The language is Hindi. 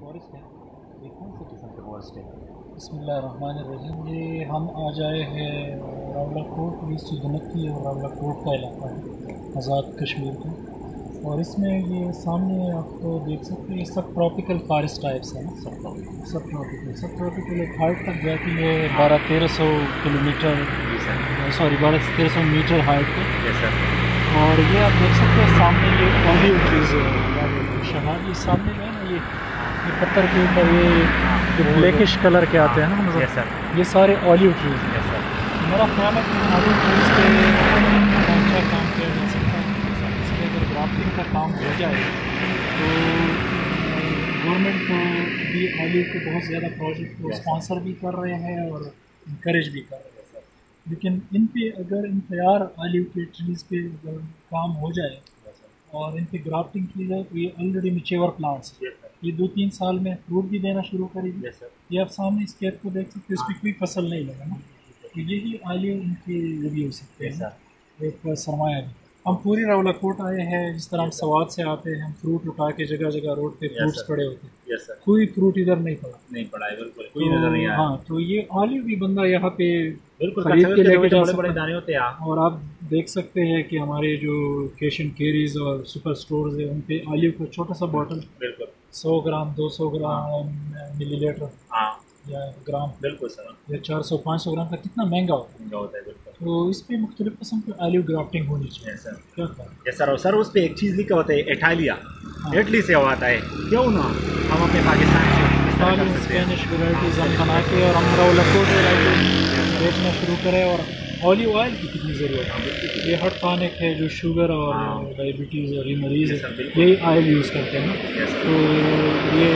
फॉरेस्ट है। ये कौन से किस्म के फॉरेस्ट है। बसमीम ये हम आ जाए हैं रावला कोट ये सुगनती और रावला कोट का इलाका है आज़ाद कश्मीर का। और इसमें ये सामने आपको देख सकते हैं ये सब ट्रॉपिकल फॉरेस्ट टाइप्स है। ना सब ट्रॉपिकल सब ट्रॉपिकल सब ट्रॉपिकल एक हाइट तक जाती है बारह तेरह सौ किलोमीटर सॉरी। बारह तेरह सौ मीटर हाइट पे यस सर और ये आप देख सकते हैं सामने ये ऑलिव ट्रीज है शहाब ये सामने जो है ना ये ये पत्थर के ऊपर ये जो ब्लैकिश कलर के आते हैं ना यस मतलब सर ये सारे ऑलिव ट्रीज हैं। सर मेरा ख्याल है कि ऑलिव ट्रीज पे अच्छा काम किया जा सकता है। इस पर अगर ग्राफ्टिंग का काम हो जाए तो गवर्नमेंट को भी ऑलिव के बहुत ज़्यादा प्रोजेक्ट को स्पॉन्सर भी कर रहे हैं और इंक्रेज भी कर रहे हैं सर लेकिन इन पे अगर इन तैयार ऑलिव के ट्रीज़ पे अगर काम हो जाए और इन ग्राफ्टिंग की जाए तो ये ऑलरेडी मिचेवर प्लांट्स सर ये दो तीन साल में फ्रूट भी देना शुरू करेगी। सर ये आप सामने इस खेत को देख सकते हो इस पर कोई फ़सल नहीं लगा ना। तो यही ऑलिव इनके वो भी हो सकते हैं। एक सरमाया भी। हम पूरी रावला कोट आए हैं जिस तरह हम सवाद से आते हैं हम फ्रूट उठा के जगह जगह रोड पे Yes, फ्रूट्स पड़े होते हैं। कोई फ्रूट इधर नहीं पड़ा। नहीं पड़ा है बिल्कुल। कोई नज़र नहीं आया। हाँ तो ये ऑलिव भी बंदा यहाँ पे बिल्कुल खरीद के लेके जा बड़े सकता बड़े। दाने होते हैं हाँ। और आप देख सकते हैं कि हमारे जो कैश एंड कैरीज और सुपर स्टोर्स है उन पे ऑलिव का छोटा सा बॉटल बिल्कुल। 100 ग्राम 200 ग्राम मिलीलीटर हाँ। या ग्राम बिल्कुल सर। या 400 500 ग्राम का कितना महँगा होता है। महँगा होता है बिल्कुल। तो इस पे मुख्तलिफ़ किस्म की ऑलिव ग्राफ्टिंग होनी चाहिए। सर क्या यस सर और सर उस पर एक चीज़ लिखा होता है इटालिया हाँ। इटली से आता है। क्यों ना? हम अपने पाकिस्तान से हैं। स्पेनिश वेराइटीज़ हम बना के और हम रौलको बेचना शुरू करें और ऑलिव ऑयल की कितनी ज़रूरत है ये हर टॉनिक है जो शुगर और। डायबिटीज़ और ये मरीज़ है यही ऑयल यूज़ करते हैं ना तो ये